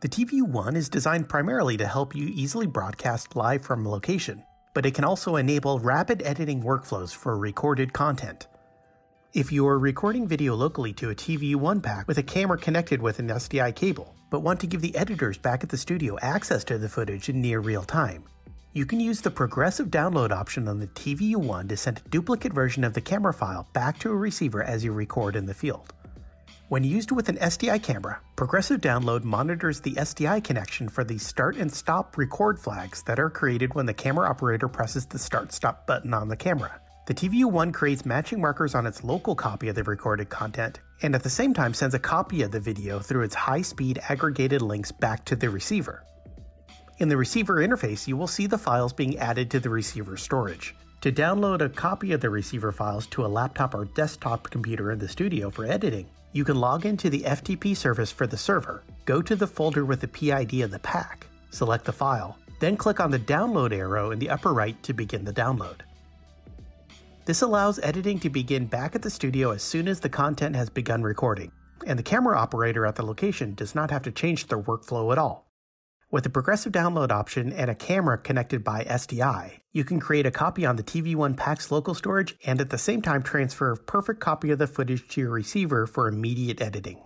The TVU One is designed primarily to help you easily broadcast live from a location, but it can also enable rapid editing workflows for recorded content. If you are recording video locally to a TVU One pack with a camera connected with an SDI cable, but want to give the editors back at the studio access to the footage in near real time, you can use the progressive download option on the TVU One to send a duplicate version of the camera file back to a receiver as you record in the field. When used with an SDI camera, Progressive Download monitors the SDI connection for the start and stop record flags that are created when the camera operator presses the start stop button on the camera. The TVU One creates matching markers on its local copy of the recorded content, and at the same time sends a copy of the video through its high speed aggregated links back to the receiver. In the receiver interface, you will see the files being added to the receiver storage. To download a copy of the receiver files to a laptop or desktop computer in the studio for editing, you can log into the FTP service for the server, go to the folder with the PID of the pack, select the file, then click on the download arrow in the upper right to begin the download. This allows editing to begin back at the studio as soon as the content has begun recording, and the camera operator at the location does not have to change their workflow at all. With the progressive download option and a camera connected by SDI, you can create a copy on the TVU One Pack's local storage and at the same time transfer a perfect copy of the footage to your receiver for immediate editing.